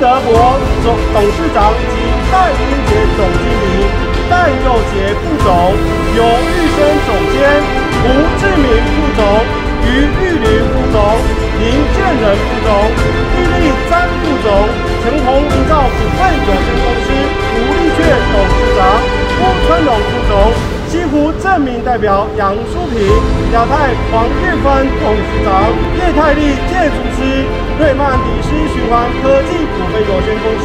德国总董事长及戴英杰总经理，戴佑杰副总，由玉生总监，吴志明副总，于玉林副总，林建仁副总，玉立詹副总，陈红营造股份有限公司吴立确董事长，郭春龙副总。西湖证明代表杨淑平，亚太黄月芬董事长，叶泰利建筑师，瑞曼迪斯循环科技股份有限公司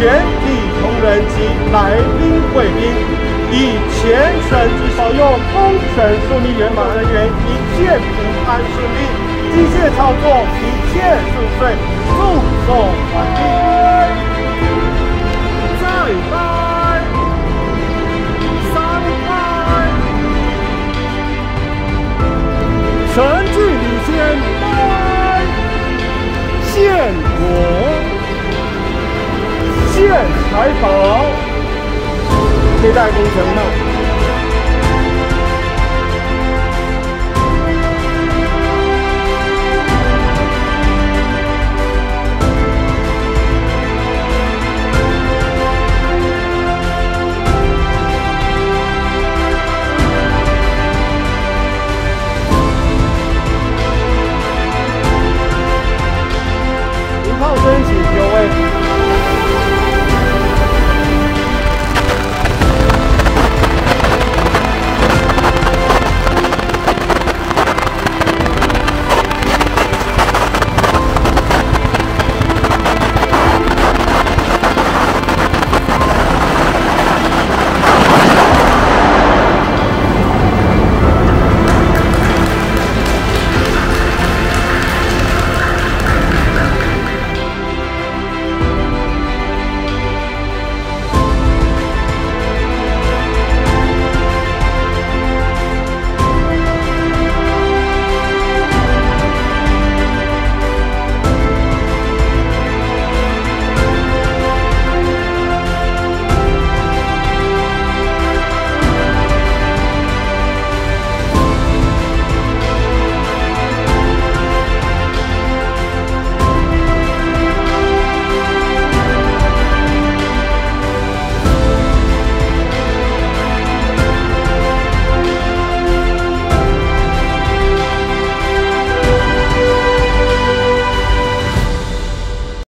全体同仁及来宾贵宾，以虔诚之保佑工程顺利圆满，人员一切平安顺利，机械操作一切顺遂，祝寿完毕，再拜。献财宝，接待工程呢。